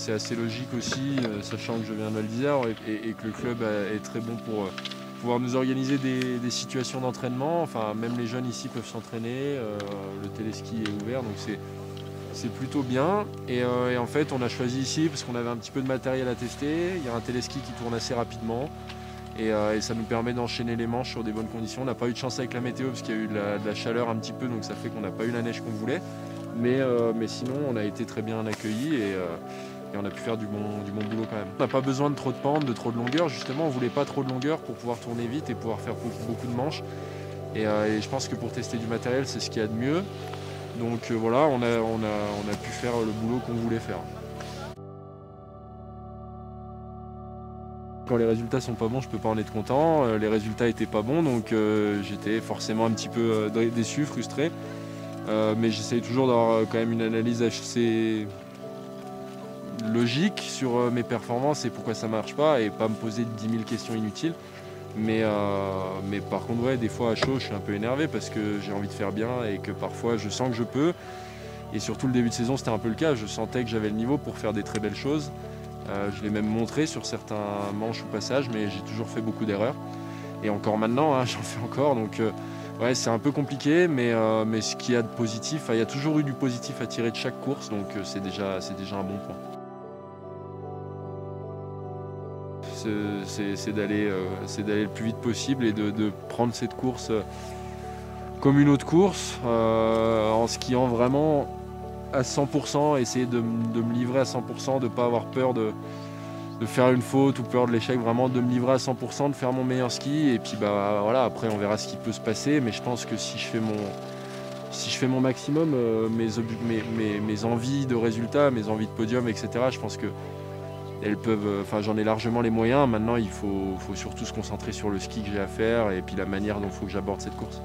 C'est assez logique aussi, euh, sachant que je viens de Val d'Isère et, que le club est très bon pour euh, pouvoir nous organiser des, situations d'entraînement. Enfin, même les jeunes ici peuvent s'entraîner. Euh, le téléski est ouvert, donc c'est plutôt bien. Et, en fait, on a choisi ici parce qu'on avait un petit peu de matériel à tester. Il y a un téléski qui tourne assez rapidement. Et, ça nous permet d'enchaîner les manches sur des bonnes conditions. On n'a pas eu de chance avec la météo parce qu'il y a eu de la, chaleur un petit peu, donc ça fait qu'on n'a pas eu la neige qu'on voulait. Mais, mais, sinon, on a été très bien accueillis. Et, et on a pu faire du bon, du bon boulot quand même. On n'a pas besoin de trop de pentes, de trop de longueur, justement, on voulait pas trop de longueur pour pouvoir tourner vite et pouvoir faire beaucoup, de manches. Euh, et, je pense que pour tester du matériel, c'est ce qu'il y a de mieux. Donc euh, voilà, on a, on, a, pu faire le boulot qu'on voulait faire. Quand les résultats sont pas bons, je peux pas en être content. Euh, les résultats étaient pas bons, donc j'étais forcément un petit peu déçu, frustré. mais j'essayais toujours d'avoir quand même une analyse assez logique sur euh, mes performances et pourquoi ça marche pas et pas me poser 10 000 questions inutiles. Mais, euh, mais par contre, ouais, des fois à chaud, je suis un peu énervé parce que j'ai envie de faire bien et que parfois je sens que je peux. Et surtout le début de saison, c'était un peu le cas. Je sentais que j'avais le niveau pour faire des très belles choses. Euh, je l'ai même montré sur certains manches ou passages, mais j'ai toujours fait beaucoup d'erreurs. Et encore maintenant, hein, j'en fais encore. Donc ouais, c'est un peu compliqué, mais, mais ce qu'il y a de positif, il y a toujours eu du positif à tirer de chaque course, donc c'est déjà, déjà un bon point. C'est d'aller euh, le plus vite possible et de, prendre cette course euh, comme une autre course, euh, en skiant vraiment à 100%, essayer de, me livrer à 100%, de ne pas avoir peur de, faire une faute ou peur de l'échec, vraiment de me livrer à 100%, de faire mon meilleur ski. Et puis bah voilà, après on verra ce qui peut se passer. Mais je pense que si je fais mon, si je fais mon maximum, mes, mes, mes, envies de résultats, mes envies de podium, etc., je pense que elles peuvent, euh, enfin j'en ai largement les moyens. Maintenant, il faut, faut surtout se concentrer sur le ski que j'ai à faire et puis la manière dont il faut que j'aborde cette course.